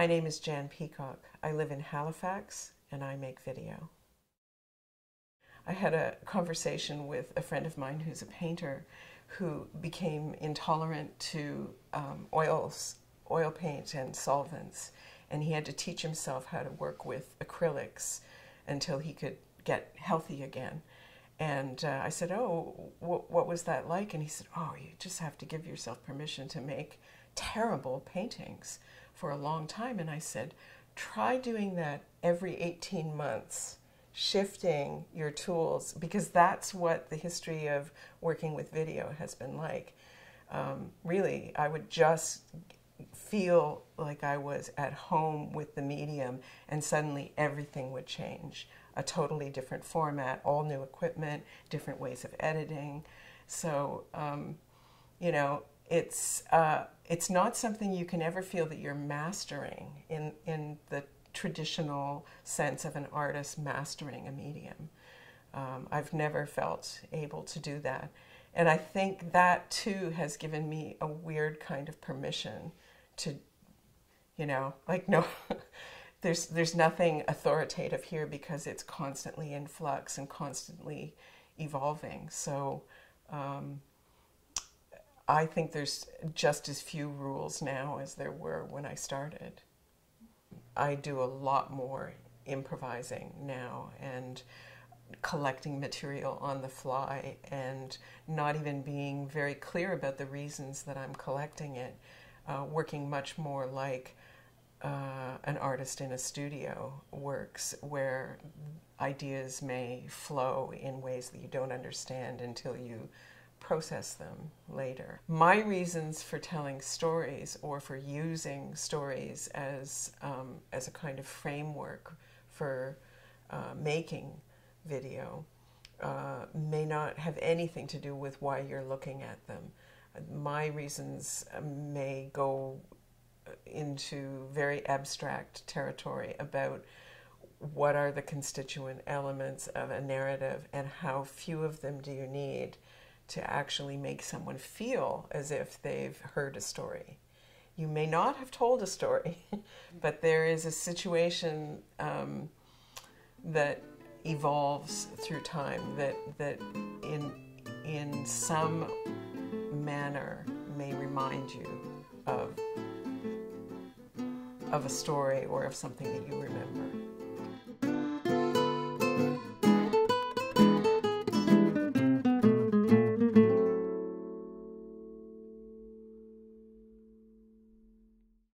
My name is Jan Peacock. I live in Halifax and I make video. I had a conversation with a friend of mine who's a painter who became intolerant to um, oils, oil paint and solvents, and he had to teach himself how to work with acrylics until he could get healthy again. And uh, I said, Oh, wh- what was that like? And he said, Oh, you just have to give yourself permission to make terrible paintings for a long time. And I said, Try doing that every 18 months shifting your tools because that's what the history of working with video has been like. Um, really, I would just feel like I was at home with the medium, and suddenly everything would change. A totally different format, all new equipment, different ways of editing. So, um, you know, it's uh, it's not something you can ever feel that you're mastering in in the traditional sense of an artist mastering a medium. Um, I've never felt able to do that. And I think that too has given me a weird kind of permission to, you know, like, no, there's, there's nothing authoritative here because it's constantly in flux and constantly evolving. So um, I think there's just as few rules now as there were when I started. I do a lot more improvising now and collecting material on the fly and not even being very clear about the reasons that I'm collecting it, uh, working much more like uh, an artist in a studio works, where ideas may flow in ways that you don't understand until you process them later. My reasons for telling stories or for using stories as, um, as a kind of framework for uh, making video uh, may not have anything to do with why you're looking at them. My reasons may go into very abstract territory about what are the constituent elements of a narrative and how few of them do you need to actually make someone feel as if they've heard a story. You may not have told a story, but there is a situation um, that evolves through time that that in in some manner may remind you of of a story or of something that you remember.